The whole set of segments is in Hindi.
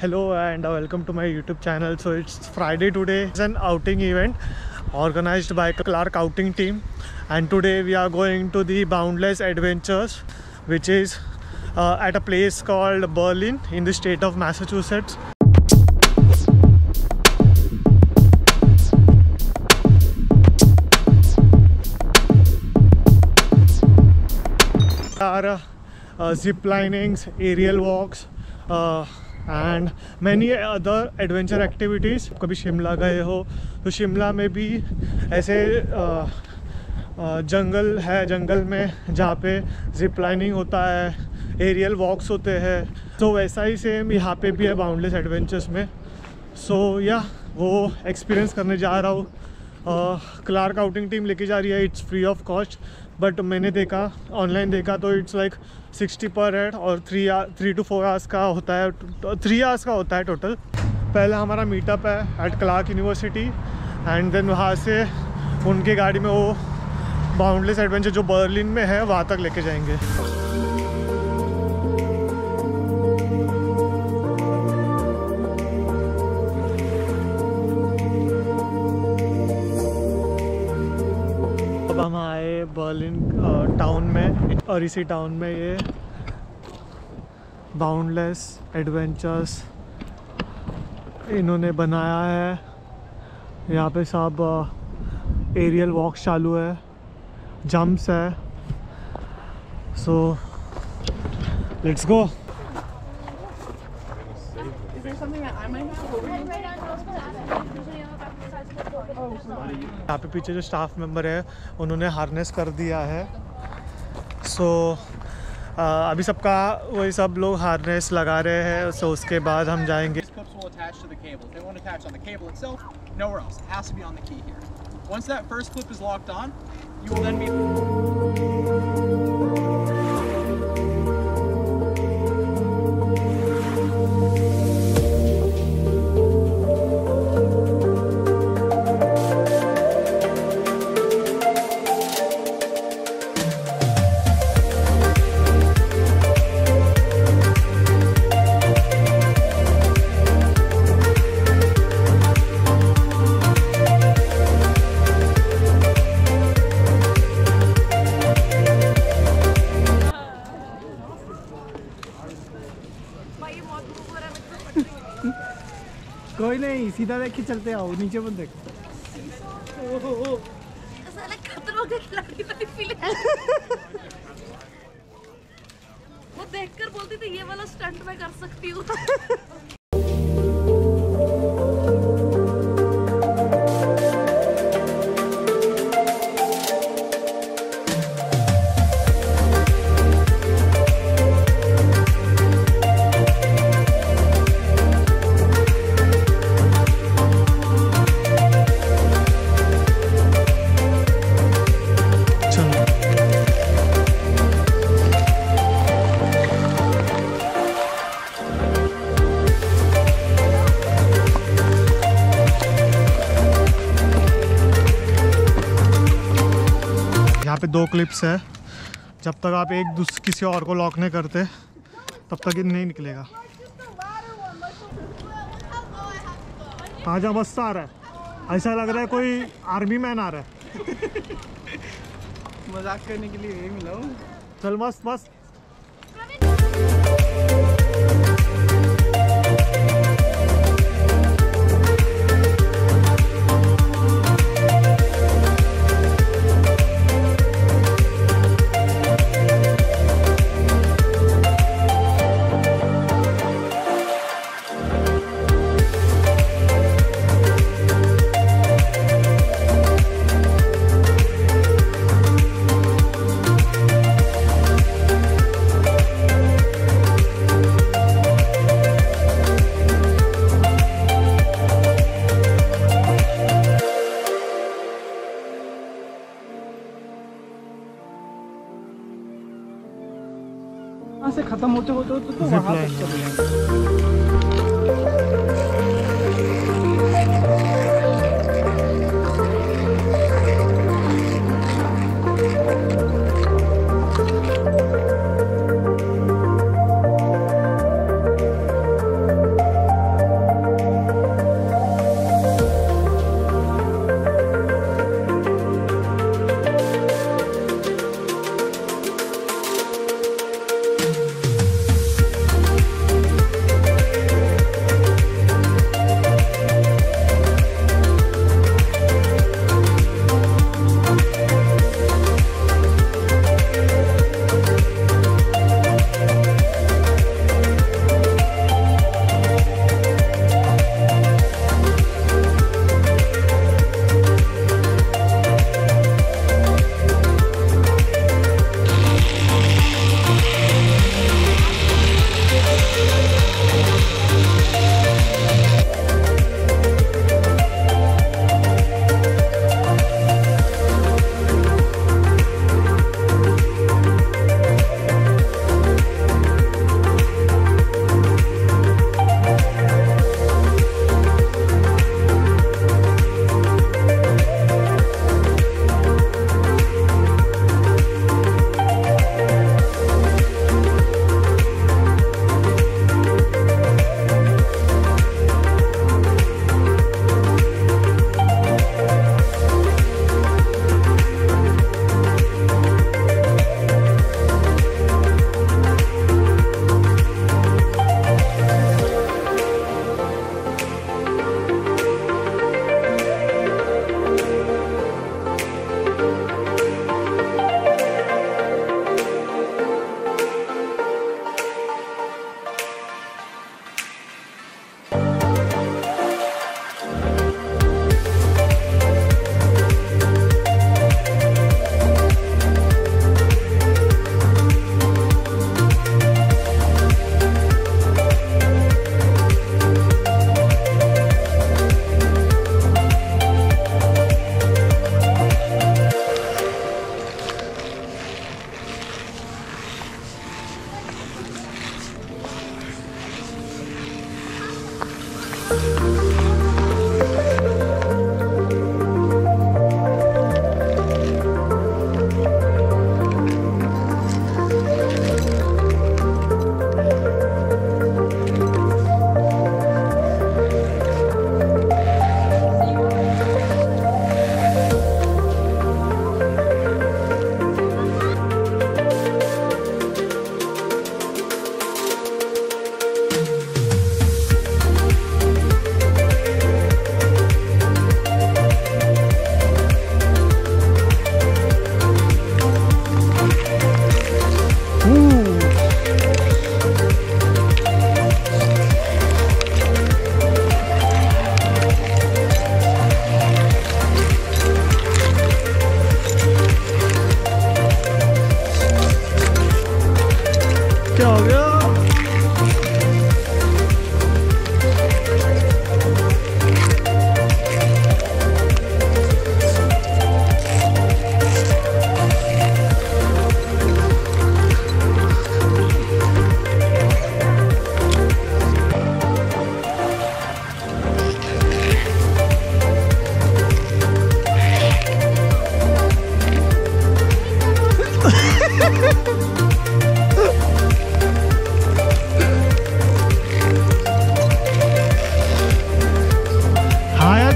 Hello and welcome to my YouTube channel. So it's Friday today. It's an outing event organized by Clark Outing team, and today we are going to the Boundless Adventures, which is uh, at a place called Berlin in the state of Massachusetts. There are uh, zip linings, aerial walks. Uh, and many other adventure activities कभी शिमला गए हो तो शिमला में भी ऐसे आ, आ, जंगल है जंगल में जहाँ पे जिप लाइनिंग होता है एरियल वॉक्स होते हैं तो वैसा ही सेम यहाँ पे भी है बाउंडलेस एडवेंचर्स में। सो so, या yeah, वो एक्सपीरियंस करने जा रहा हूँ। क्लार्क आउटिंग टीम लेके जा रही है it's free of cost but मैंने देखा ऑनलाइन देखा तो it's like sixty per head और three three to four hours का होता है थ्री आवर्स का होता है टोटल पहले हमारा मीटअप है at Clark University and then वहाँ से उनके गाड़ी में वो बाउंडलेस एडवेंचर जो बर्लिन में है, वहाँ तक लेके जाएँगे। बर्लिन टाउन में और इसी टाउन में ये बाउंडलेस एडवेंचर्स इन्होंने बनाया है। यहाँ पे सब एरियल वॉक चालू है जंप्स है। सो लेट्स गो यहाँ पे पीछे जो स्टाफ मेंबर है उन्होंने हार्नेस कर दिया है सो so, अभी सबका वही सब लोग हार्नेस लगा रहे हैं सो so, उसके बाद हम जाएँगे. Once that first clip is locked on, you will then be कोई नहीं, सीधा देख के चलते आओ, नीचे मत देखो। वो देखकर बोलती थी, ये वाला स्टंट मैं कर सकती हूँ। दो क्लिप्स है। जब तक आप एक दूसरे किसी और को लॉक नहीं करते तब तक ये नहीं निकलेगा। ताज़ा मस्त आ रहा है। ऐसा लग रहा है कोई आर्मी मैन आ रहा है। मज़ाक करने के लिए यही मिला हूँ। चल मस्त मस्त वहाँ से खत्म होते होते होते तो वहाँ तक चले जाएँगे।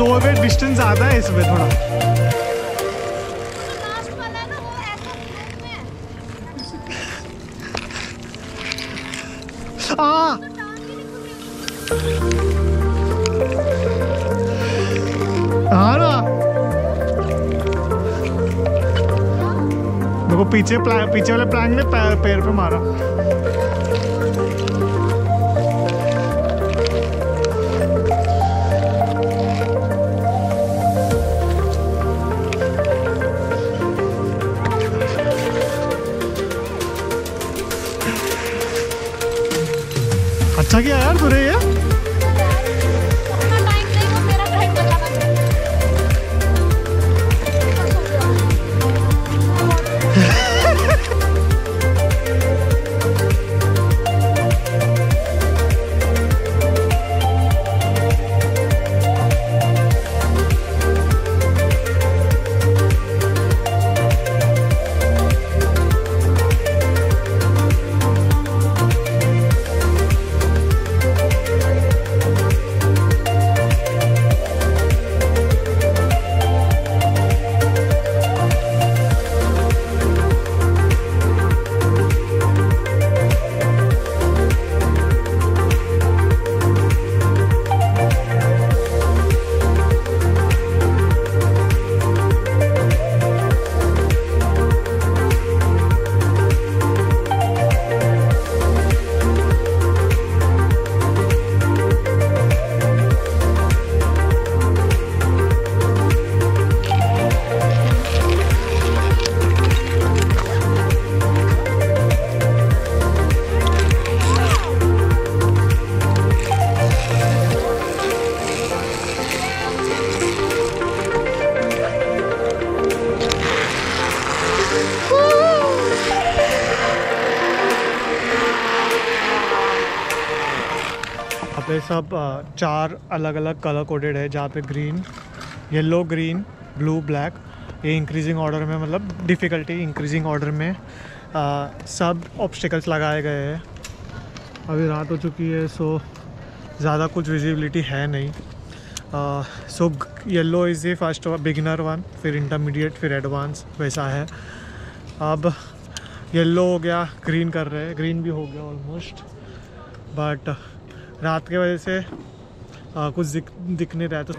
दो में डिस्टेंस ज़्यादा है इसमें थोड़ा। है। है हाँ ना पीछे पीछे वाले प्लैंक ने पैर पे मारा। 자기야 야 노래야? सब चार अलग अलग कलर कोडेड है जहाँ पे green yellow green blue black ये इंक्रीजिंग ऑर्डर में मतलब डिफ़िकल्टी इंक्रीजिंग ऑर्डर में अ, सब ऑब्स्टिकल्स लगाए गए हैं। अभी रात हो चुकी है सो ज़्यादा कुछ विजिबिलिटी है नहीं। So yellow is a first beginner one फिर इंटरमीडिएट फिर एडवांस वैसा है। अब येलो हो गया ग्रीन कर रहे हैं ग्रीन भी हो गया ऑलमोस्ट बट रात के वजह से आ, कुछ दिख दिख नहीं रहा तो।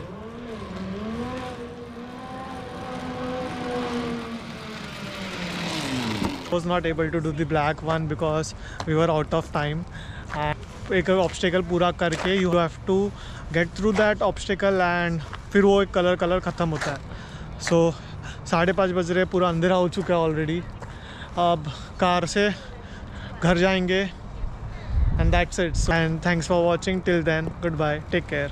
Was not able to do the black one because we were out of time. And एक ऑब्स्टिकल पूरा करके you have to get through that obstacle and फिर वो एक कलर कलर ख़त्म होता है। सो so, साढ़े पाँच बज रहे पूरा अंधेरा हो चुका है ऑलरेडी अब कार से घर जाएँगे। And that's it. So, and thanks for watching. Till then goodbye. Take care